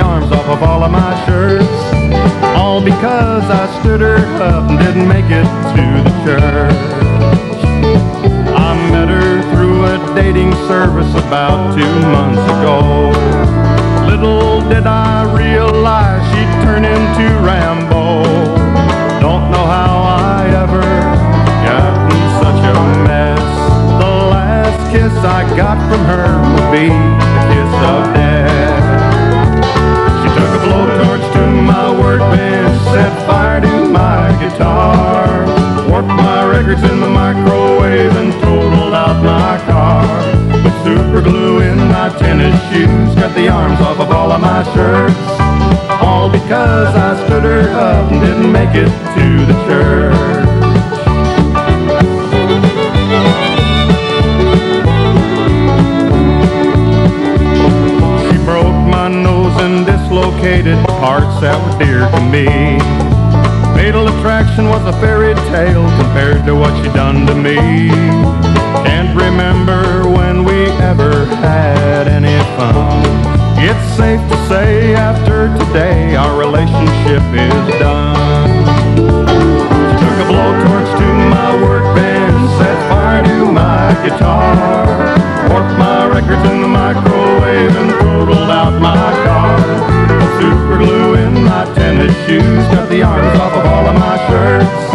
arms off of all of my shirts. All because I stood her up and didn't make it to the church. I met her through a dating service about two months ago. Little did I realize she'd turn into Rambo. Don't know how I ever got in such a mess. The last kiss I got from her would be all of my shirts, all because I stood her up and didn't make it to the church. She broke my nose and dislocated parts that were dear to me. Fatal attraction was a fairy tale compared to what she done to me. Can't remember when we ever had shoes, cut the arms off of all of my shirts,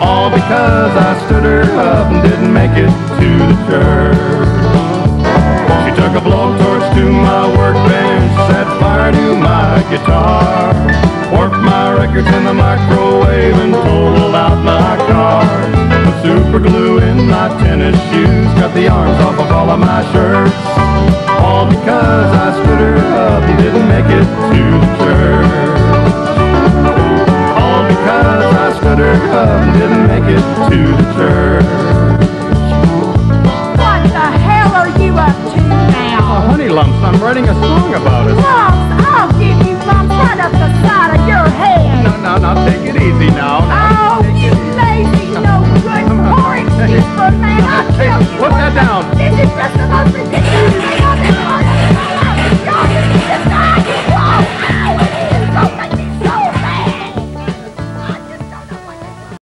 all because I stood her up and didn't make it to the church. my guitar. Warped my records in the microwave and totaled out my car. Put super glue in my tennis shoes, cut the arms off of all of my shirts. All because I stood her up and didn't make it to the church. All because I stood her up and didn't make it to the church. What the hell are you up to now? Oh, honey lumps, I'm writing a song about it. Whoa. No, no, no, take it easy now. oh, you lazy, no good, pouring people, man. I'll you. Put that down. This is just the most.